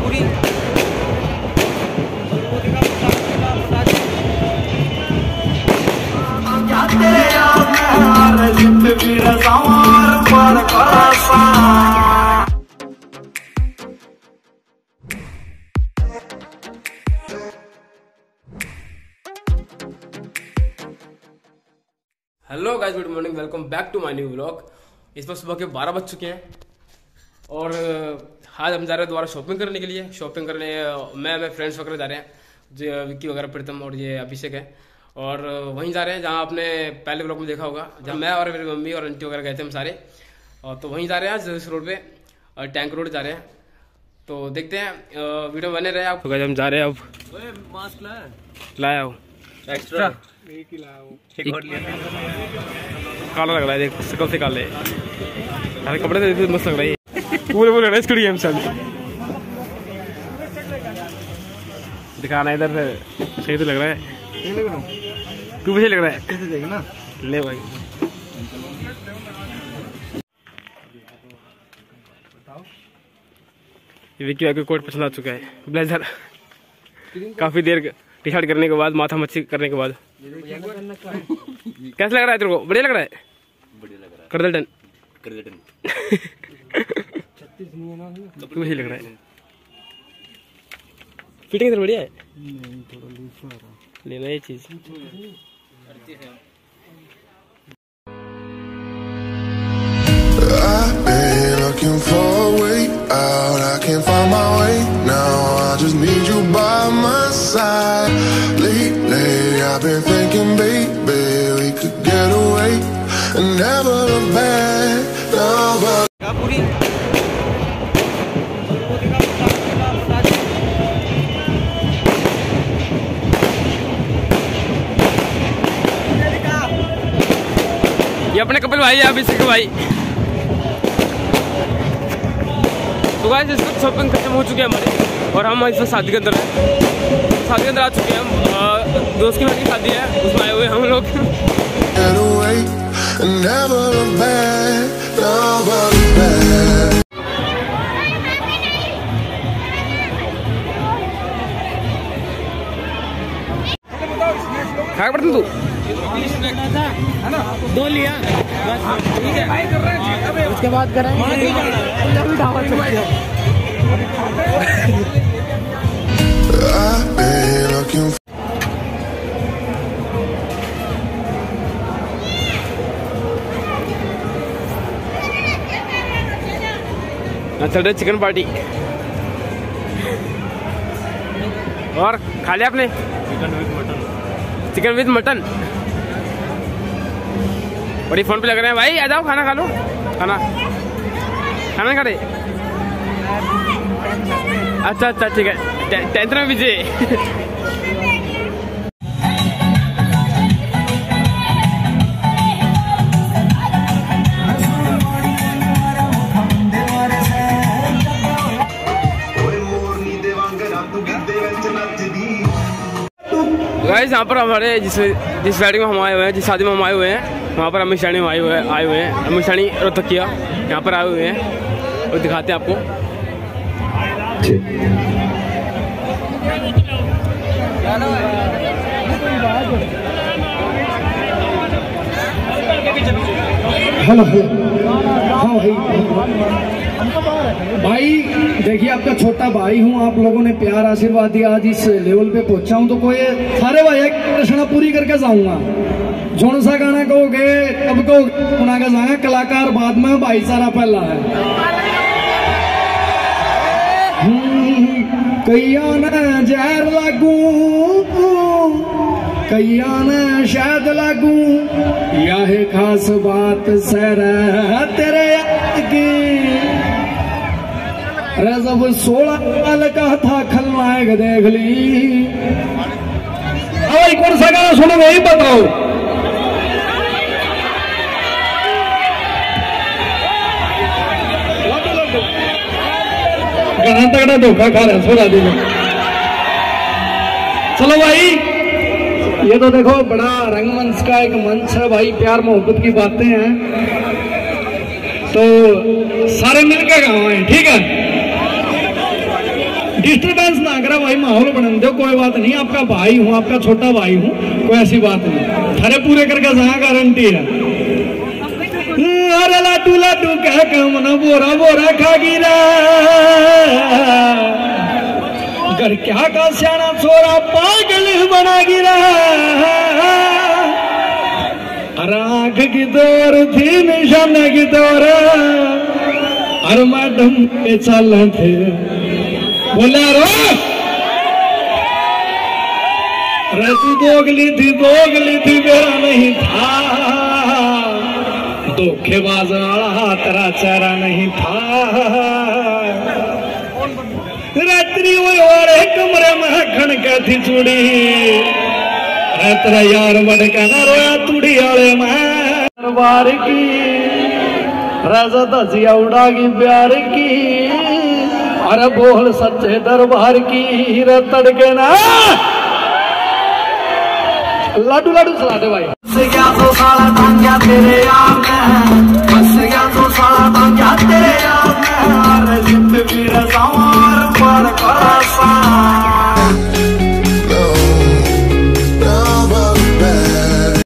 पूरी hello guys good morning welcome back to my new vlog इस वक्त सुबह के बारह बज चुके हैं। और आज हम जा रहे हैं दोबारा शॉपिंग करने के लिए। शॉपिंग करने मैं मैं फ्रेंड्स वगैरह जा रहे हैं जो विक्की वगैरह प्रीतम और ये अभिषेक है। और वहीं जा रहे हैं जहाँ आपने पहले ब्लॉग में देखा होगा जहाँ मैं और मेरी मम्मी और आंटी वगैरह गए थे हम सारे। और तो वहीं जा रहे हैं आज इस रोड पे और टैंक रोड जा रहे हैं। तो देखते हैं वीडियो बने रहे आप। हम जा रहे हैं अब। मास्क लाया लाया हूँ। एक्स्ट्रा काला लग रहा है देख से काले। अरे कपड़े तो मस्त लग रहा है। पूरे पूरे रेस्ट करिए हम सब दिखाना इधर से सही तो लग रहा है। तू भी सही लग रहा है। कैसे देखना ले भाई। ये विक्की भाई को कोट पसंद आ चुका है। ब्लेजर। काफ़ी देर टी शर्ट करने के बाद माथा मच्छी करने के बाद। कैसा लग रहा है तेरे को? बढ़िया लग रहा है? बढ़िया लग रहा कर दे डन कर दे तू सही लग रहा है फिटिंग इधर बढ़िया है लेना ये चीज़ looking for a way out. I can't find my way now. I just need you by my side. Lately, I've been thinking, baby, we could get away and never look back. Now, but ये अपने कपिल भाई है अभिषेक भाई। तो guys इस वक्त shopping खत्म हो चुकी है हमारी और हम इस वक्त शादी के अंदर शादी के अंदर आ चुके हैं हम। दोस्त की की शादी है उसमें आए हुए हम लोग। get away and never look back. Now, but look back. खा पड़ता तू दो लिया। ठीक है उसके बाद been चल रही चिकन पार्टी और खा लिया आपने? Chicken with mutton chicken with mutton बड़ी फ़ोन पे लग रहे हैं। भाई, आ जाओ, खाना खा लो। खाना। खाना खा रहे? अच्छा अच्छा ठीक है। टेंथ में विजय गाइस यहाँ पर हमारे जिस जिस वेडिंग में हम आए हुए हैं, जिस शादी में हम आए हुए हैं वहाँ पर अमित शानी आए हुए आए हुए हैं। अमित शानी रोहतकिया यहाँ पर आए हुए हैं। और दिखाते हैं आपको। हेलो हाँ भाई भाई देखिए आपका छोटा भाई हूँ आप लोगों ने प्यार आशीर्वाद दिया आज इस लेवल पे पहुँचा हूँ तो कोई सारे भाई एक प्रश्न पूरी करके जाऊँगा। जोन सा गाना कहोगे कब कहोगे सुना के कलाकार बाद में भाईचारा पहला है। हम्म, कैया ने जहर लागू कैया न शायद लागू यह खास बात सर तेरे की। अरे जब सोलह साल का था खलनायक देख ली। अब एक बार सा सुनो वही बताओ तगड़ा धोखा खा रहा सोरा दी चलो भाई, ये तो देखो, बड़ा रंगमंच का एक मंच है भाई, प्यार मोहब्बत की बातें हैं। तो सारे मिलकर गाँव है ठीक है? डिस्टरबेंस ना करा भाई, माहौल बना दो, कोई बात नहीं, आपका भाई हूँ, आपका छोटा भाई हूँ, कोई ऐसी बात नहीं। थारे पूरे करके जहाँ गारंटी है। अरे लाडू लाडू कह कम न बोरा बोरा खा गिरा। घर क्या का सियाना छोरा पागल बना गिरा। अरे आँख की दौर थी, निशाना की दौर। अरे मैडम पे चल थे। बोला रो अरे दोगली थी दोगली थी मेरा नहीं था। धोखेबाज वाला तेरा चेहरा नहीं था। रात्रि वो और कमरे में खणका थी चूड़ी। तेरा यार बड़का ना रोया तुड़ी वाले में। दरबार की राजा दसिया उड़ागी प्यार की। अरे बोल सच्चे दरबार की हीरा तड़के ना। लाडू लाडू चला दे भाई।